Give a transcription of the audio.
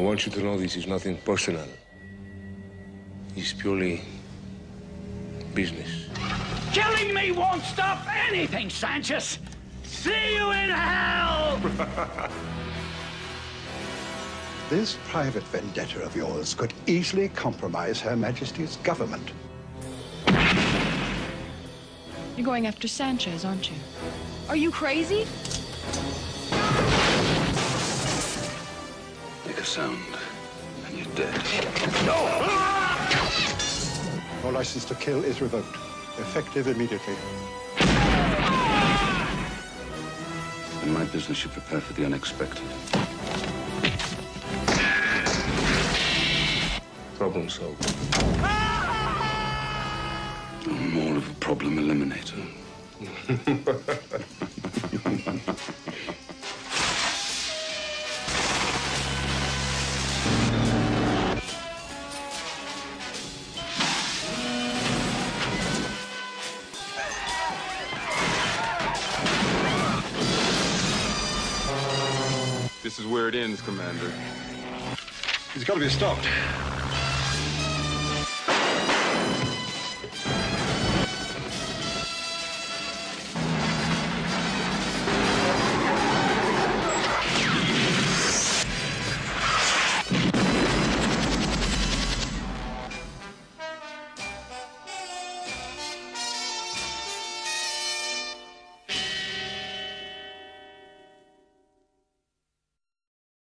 want you to know this is nothing personal. It's purely business. Killing me won't stop anything, Sanchez. See you in hell! This private vendetta of yours could easily compromise Her Majesty's government. You're going after Sanchez, aren't you? Are you crazy? Sound, and you're dead. No! Your license to kill is revoked, effective immediately. In my business, you prepare for the unexpected. Problem solved. I'm more of a problem eliminator. This is where it ends, Commander. He's got to be stopped.